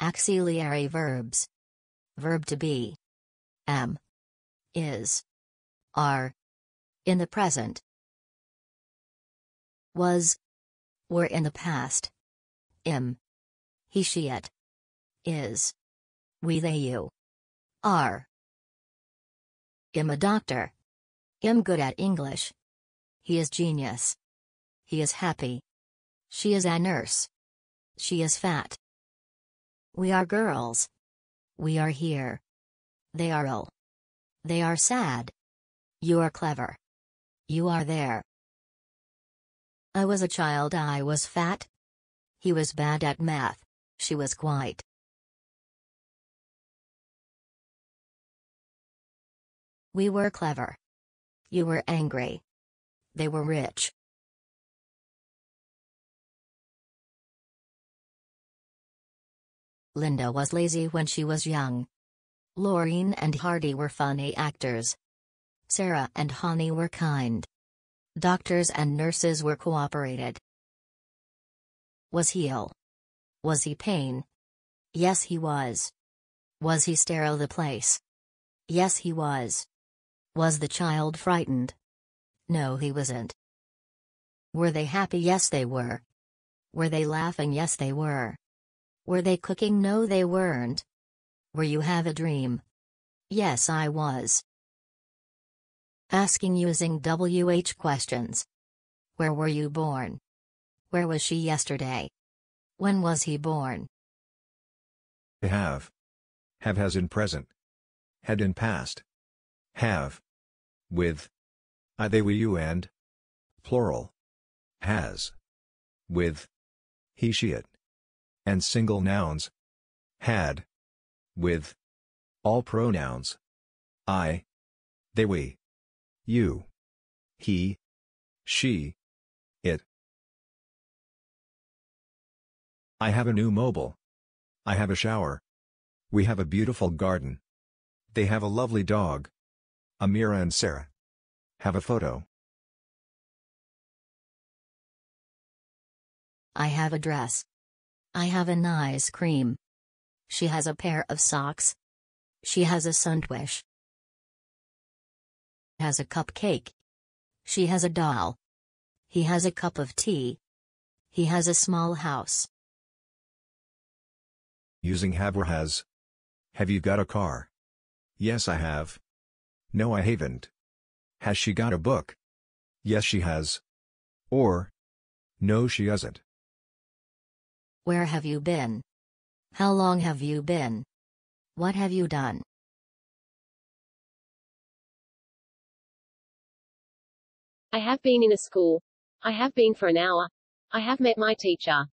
Auxiliary verbs. Verb to be. Am. Is. Are. In the present. Was. Were in the past. Im. He she it. Is. We they you. Are. Im a doctor. Im good at English. He is genius. He is happy. She is a nurse. She is fat. We are girls. We are here. They are ill. They are sad. You are clever. You are there. I was a child, I was fat. He was bad at math. She was quite. We were clever. You were angry. They were rich. Linda was lazy when she was young. Laurel and Hardy were funny actors. Sarah and Honey were kind. Doctors and nurses were cooperated. Was he ill? Was he pain? Yes, he was. Was he sterile the place? Yes, he was. Was the child frightened? No, he wasn't. Were they happy? Yes, they were. Were they laughing? Yes, they were. Were they cooking? No, they weren't. Were you have a dream? Yes, I was. Asking using WH questions. Where were you born? Where was she yesterday? When was he born? Have. Have has in present. Had in past. Have. With. I they we you and. Plural. Has. With. He she it and single nouns. Had. With. All pronouns. I. They we. You. He. She. It. I have a new mobile. I have a shower. We have a beautiful garden. They have a lovely dog. Amira and Sarah have a photo. I have a dress. I have an ice cream. She has a pair of socks. She has a sandwich. Has a cupcake. She has a doll. He has a cup of tea. He has a small house. Using have or has. Have you got a car? Yes, I have. No, I haven't. Has she got a book? Yes, she has. Or. No, she hasn't. Where have you been? How long have you been? What have you done? I have been in a school. I have been for an hour. I have met my teacher.